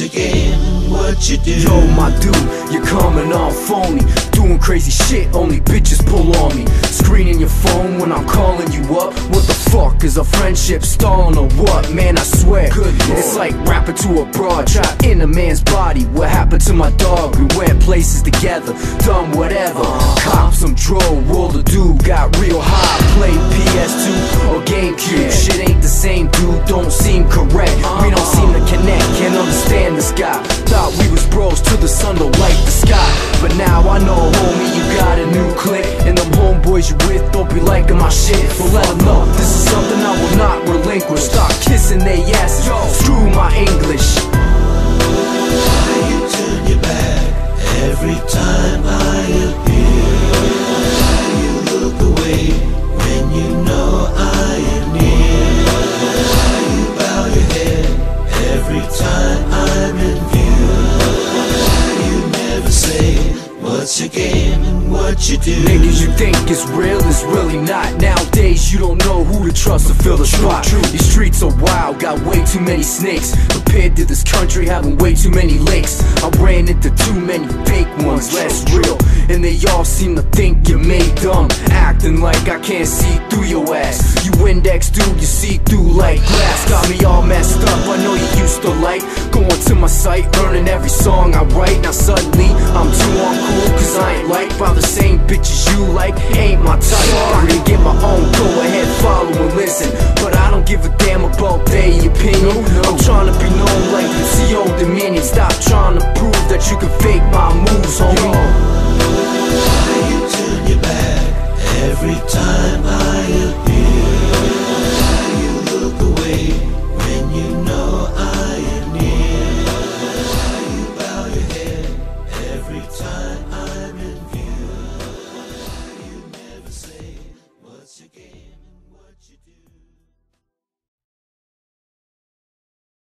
your what you do. Yo, my dude, you're coming off phony. Doing crazy shit, only bitches pull on me. Screening your phone when I'm calling you up. What the fuck is a friendship stalling or what? Man, I swear, Good lord. it's like rapping to a broad. Trapped in a man's body. What happened to my dog? We went places together, done whatever. Cop some drove, rolled a dude, got real high. Played PS2 or GameCube. Shit ain't the sun don't light the sky. But now I know, homie, you got a new clique. And them homeboys you with don't be liking my shit. Well, let them know this is something I will not relinquish. Stop kissing they asses. Screw my English. What's your game and what you do. Niggas you think is real is really not. Nowadays you don't know who to trust to fill the spot. These streets are wild, got way too many snakes. Compared to this country having way too many lakes. I ran into too many fake ones, less real. And they all seem to think you're made dumb. Acting like I can't see through your ass. You index dude, you see through like glass. Got me all messed up, I know you used to like. Going to my site, learning every song I write. Now suddenly I'm too uncool, cause By the same bitches you like. Ain't my type. what you do.